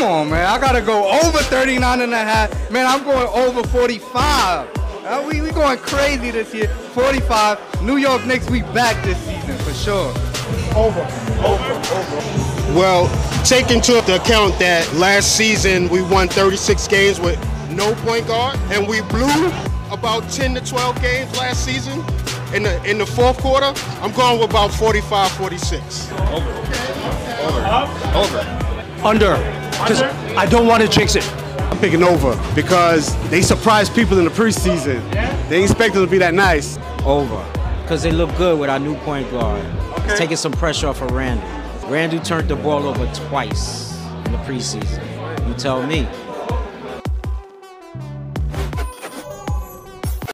Come on, man. I gotta go over 39 and a half. Man, I'm going over 45. Uh, we we going crazy this year. 45. New York Knicks, we back this season for sure. Over. Over. Over. Well, take into account that last season we won 36 games with no point guard, and we blew about 10 to 12 games last season. In the in the fourth quarter, I'm going with about 45, 46. Over. Over. Over. Under. Because I don't want to jinx it. I'm picking over because they surprised people in the preseason. They ain't expect them to be that nice. Over. Because they look good with our new point guard. It's taking some pressure off of Randle. Randle turned the ball over twice in the preseason. You tell me.